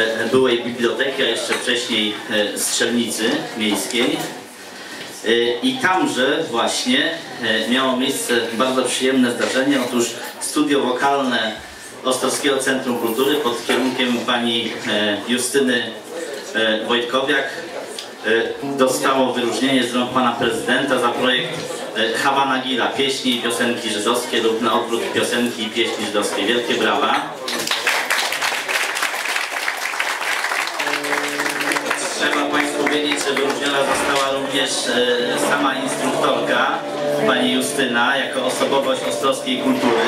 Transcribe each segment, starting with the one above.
e, byłej biblioteki, a jeszcze wcześniej e, strzelnicy miejskiej. E, I tamże właśnie miało miejsce bardzo przyjemne zdarzenie. Otóż studio wokalne Ostrowskiego Centrum Kultury pod kierunkiem pani Justyny Wojtkowiak dostało wyróżnienie z rąk pana prezydenta za projekt Hawana Gila, pieśni i piosenki żydowskie lub na odwrót piosenki i pieśni żydowskie. Wielkie brawa. Że wyróżniona została również e, sama instruktorka, pani Justyna, jako osobowość ostrowskiej kultury,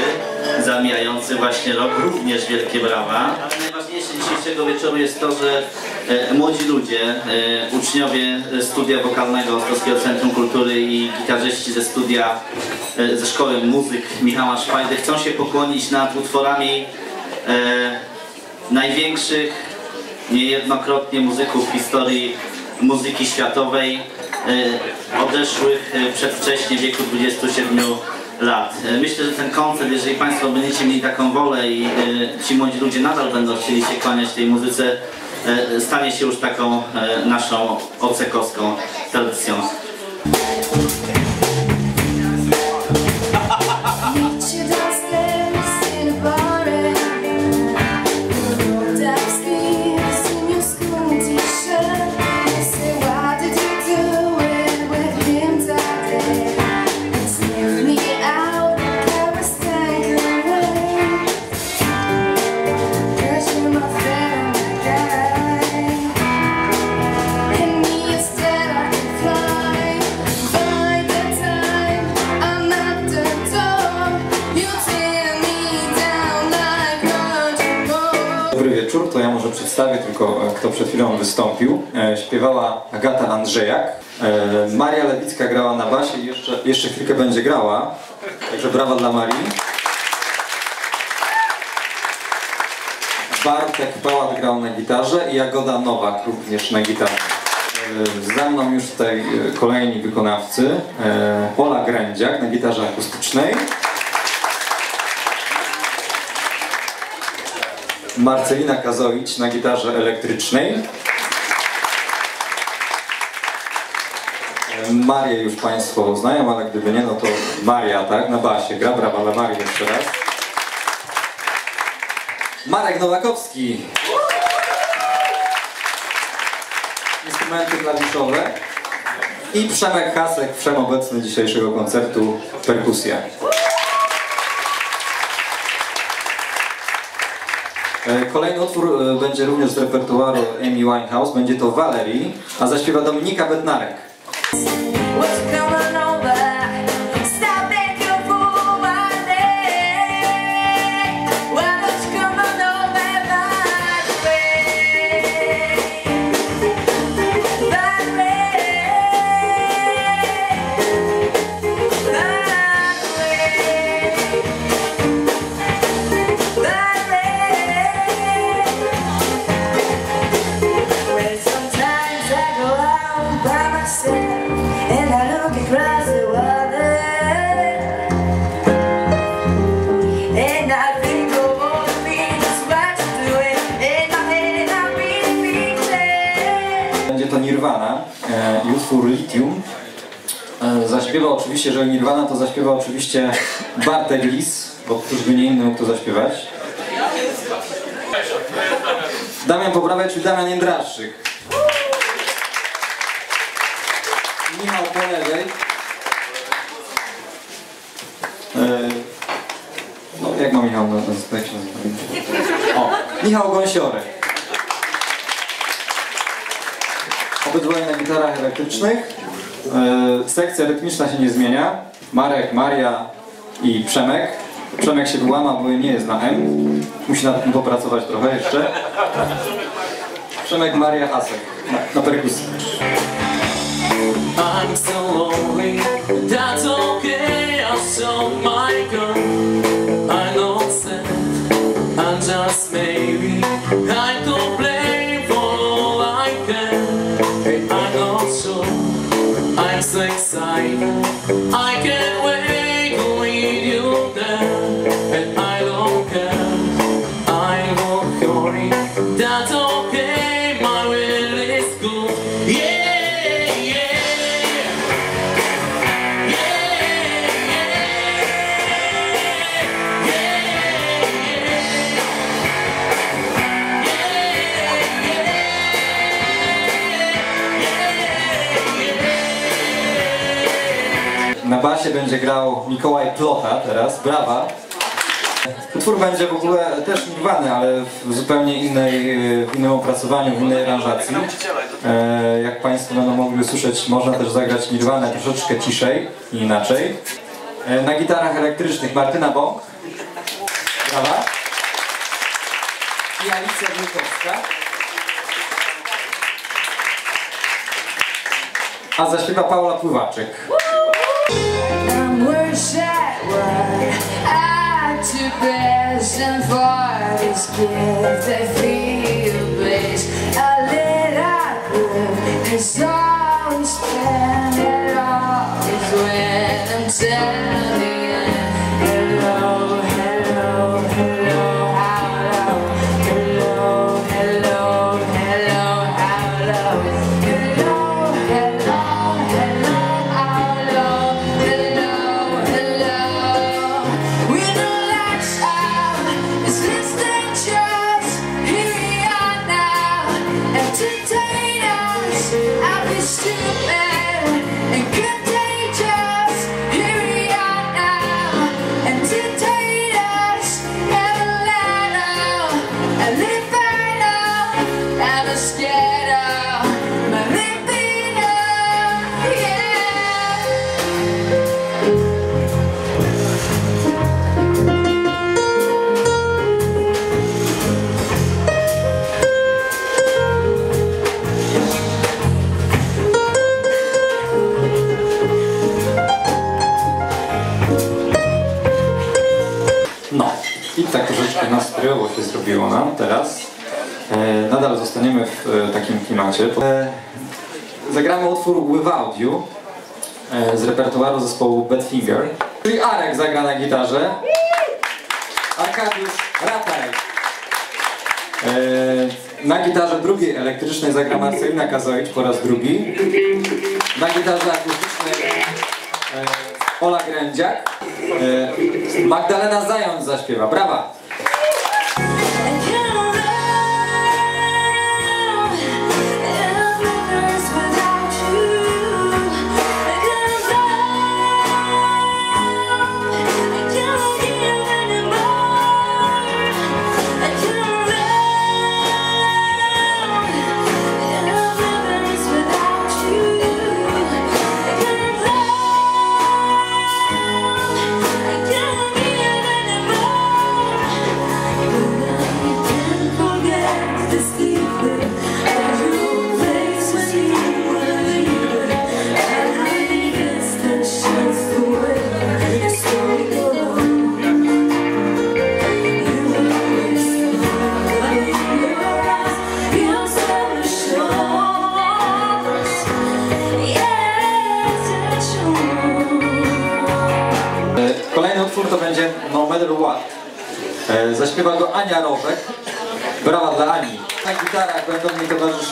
zamijający właśnie rok, również wielkie brawa. Ale najważniejsze dzisiejszego wieczoru jest to, że e, młodzi ludzie, e, uczniowie studia wokalnego Ostrowskiego Centrum Kultury i gitarzyści ze studia, ze szkoły muzyk Michała Szwajdy chcą się pokłonić nad utworami największych niejednokrotnie muzyków w historii muzyki światowej e, odeszłych e, przedwcześnie w wieku 27 lat. E, Myślę, że ten koncert, jeżeli Państwo będziecie mieli taką wolę i ci młodzi ludzie nadal będą chcieli się kłaniać tej muzyce, stanie się już taką naszą ocekowską tradycją. Chwilą wystąpił. E, Śpiewała Agata Andrzejak, e, Maria Lewicka grała na basie i jeszcze, jeszcze chwilkę będzie grała, także brawa dla Marii. Bartek Pałat grał na gitarze i Jagoda Nowak również na gitarze. E, Za mną już tutaj kolejni wykonawcy. E, Ola Grędziak na gitarze akustycznej. Marcelina Kazowicz na gitarze elektrycznej. Marię już Państwo znają, ale gdyby nie, no to Maria, tak, na basie. Gra brawa dla Marii jeszcze raz. Marek Nowakowski. Instrumenty klawiszowe. I Przemek Hasek, wszechobecny dzisiejszego koncertu, perkusja. Kolejny utwór e, będzie również z repertuaru Amy Winehouse, będzie to Valerie, a zaśpiewa Dominika Bednarek. Zaśpiewa oczywiście, jeżeli Nirvana, to zaśpiewa oczywiście Bartek Lis, bo któż by nie inny mógł to zaśpiewać. Damian Poprawia, czyli Damian Jędraszczyk. Michał po lewej. E, No, jak ma Michał na- jak? O, Michał Gąsiorek. Obydwoje na gitarach elektrycznych. E, sekcja rytmiczna się nie zmienia. Marek, Maria i Przemek. Przemek się wyłama, bo nie jest na M. Musi nad tym popracować trochę jeszcze. Przemek, Maria, Hasek. Na, na perkusji. I'm so lonely, that's okay, That's okay, basie będzie grał Mikołaj Plota teraz, brawa. Utwór będzie w ogóle też urwany, ale w zupełnie innej, w innym opracowaniu, w innej aranżacji. E, Jak Państwo będą mogli usłyszeć, można też zagrać Nirwanę troszeczkę ciszej i inaczej. E, Na gitarach elektrycznych Martyna Bąk. Brawa. I Alicja Wilkowska. A zaśpiewa Paula Pływaczyk. wish I were at to best and for this gift I feel bliss a little bit. It's all i tak troszeczkę nastrojowo się zrobiło nam teraz. E, nadal zostaniemy w e, takim klimacie. E, zagramy utwór Without You e, z repertuaru zespołu Badfinger. Czyli Arek zagra na gitarze. Arkadiusz Rataj. E, na gitarze drugiej elektrycznej zagra Marcelina Kazoicz po raz drugi. Na gitarze akustycznej e, Ola Grędziak. E, Magdalena Zając zaśpiewa. Brawa!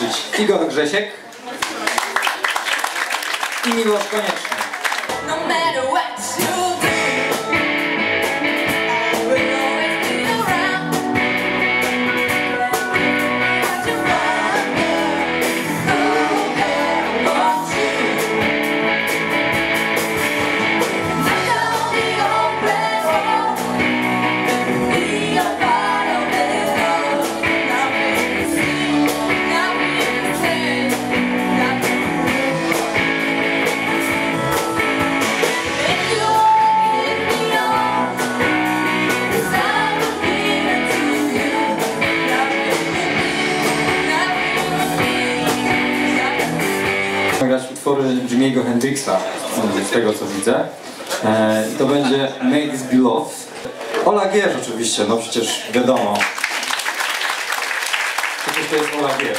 Towarzyszyć Igor Grzesiek i Miłosz Konieczny. No Hendrixa, z tego co widzę. E, to będzie Made This Be Love. Ola Gierz oczywiście, no przecież wiadomo. Przecież to jest Ola Gierz.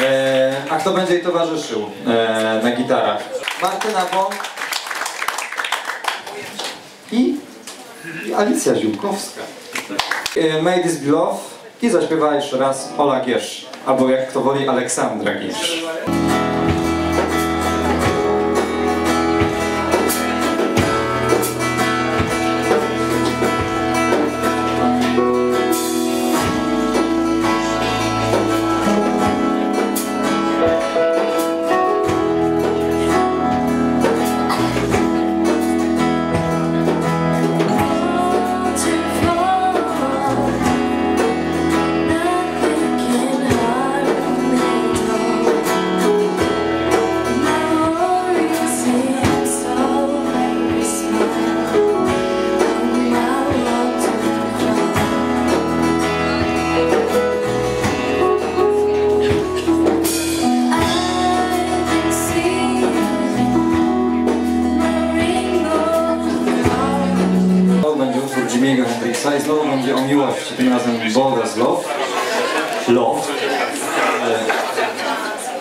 E, a kto będzie jej towarzyszył e, na gitarach? Martyna Bąk i, i Alicja Ziółkowska. Made Be Love i zaśpiewa jeszcze raz Ola Giersz, albo jak kto woli Aleksandra Giersz.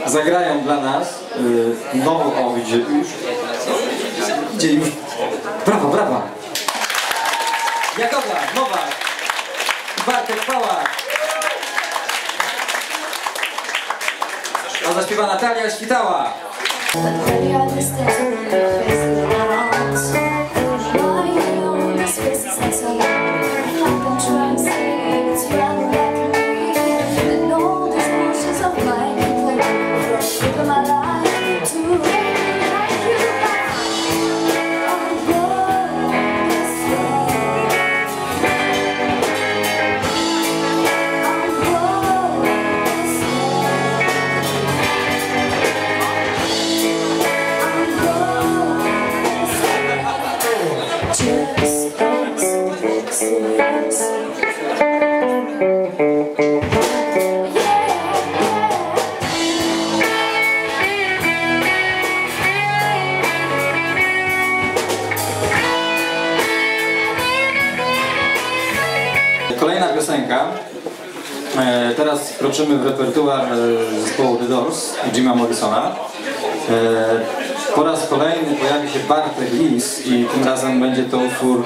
Zagrają dla nas e, nową, o idzie już, idzie już, brawa, brawa. Jagoda, Nowak, Bartek Pałak. A zaśpiewa Natalia Świtała. Kolejna piosenka. E, teraz wkroczymy w repertuar e, zespołu The Doors Jima Morrisona. E, po raz kolejny pojawi się Bartek Lis i tym razem będzie to utwór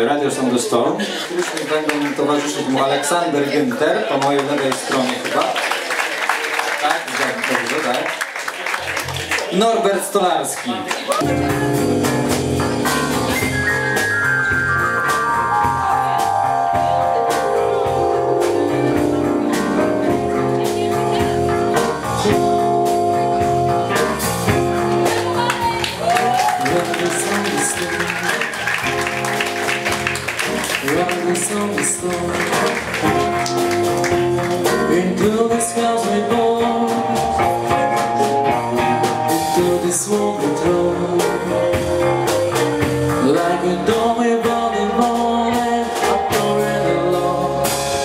Riders on the Storm. Już będą towarzyszyć mu Aleksander Günther, po mojej lewej stronie chyba. Tak, dobrze, tak. Norbert Stolarski.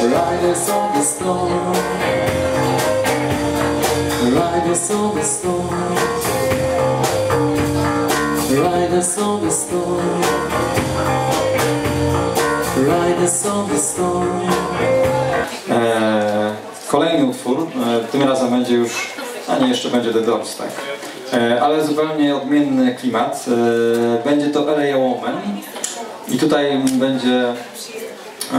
Riders on the storm on the storm on the storm on the storm kolejny utwór, e, tym razem będzie już, a nie, jeszcze będzie The Doors, tak. E, ale zupełnie odmienny klimat. E, będzie to LA Woman i tutaj będzie,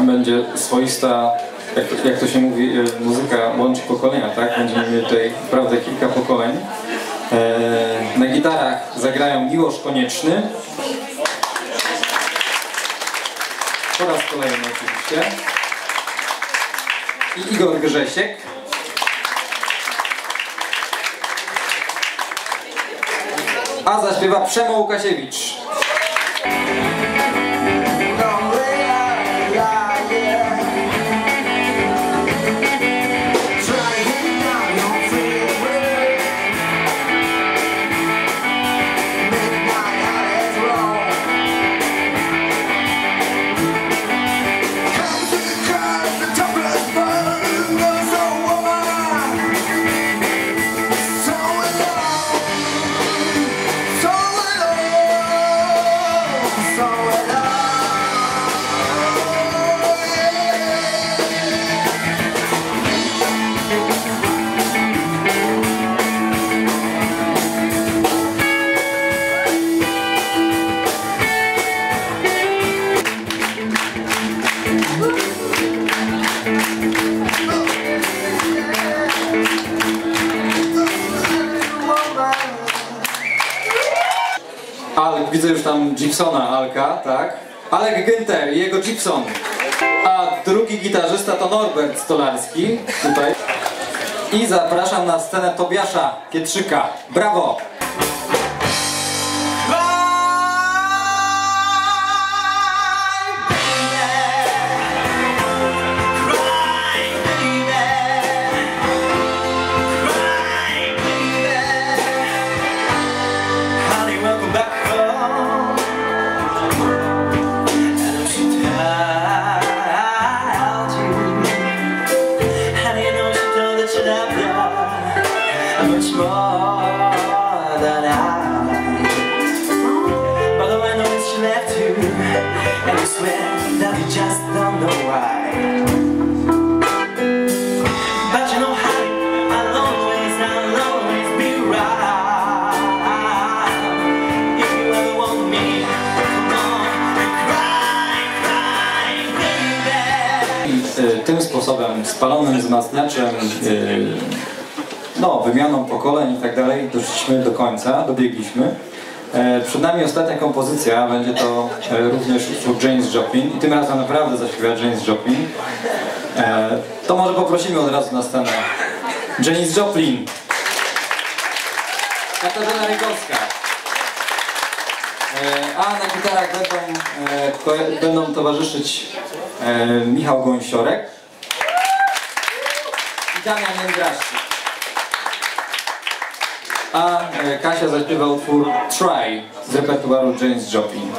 będzie swoista, jak jak to się mówi, e, muzyka łączy pokolenia, tak? Będziemy mieli tutaj naprawdę kilka pokoleń. E, na gitarach zagrają Miłosz Konieczny. Po raz kolejny oczywiście i Igor Grzesiek. A zaśpiewa Przemo Łukasiewicz. Gibsona Alka, tak? Alek Günther i jego Gibson. A drugi gitarzysta to Norbert Stolarski, tutaj. I zapraszam na scenę Tobiasza Pietrzyka. Brawo! Spalonym wzmacniaczem, y, no, wymianą pokoleń i tak dalej, doszliśmy do końca, dobiegliśmy. E, Przed nami ostatnia kompozycja, będzie to e, również utwór James Joplin i tym razem naprawdę zaśpiewa James Joplin. E, To może poprosimy od razu na scenę. Janis Joplin. Katarzyna Rygowska. E, A na gitarach będą, e, będą towarzyszyć e, Michał Gąsiorek Damian Jędraszczyk. A e, Kasia zaśpiewa utwór Try z repertuaru James Joplin.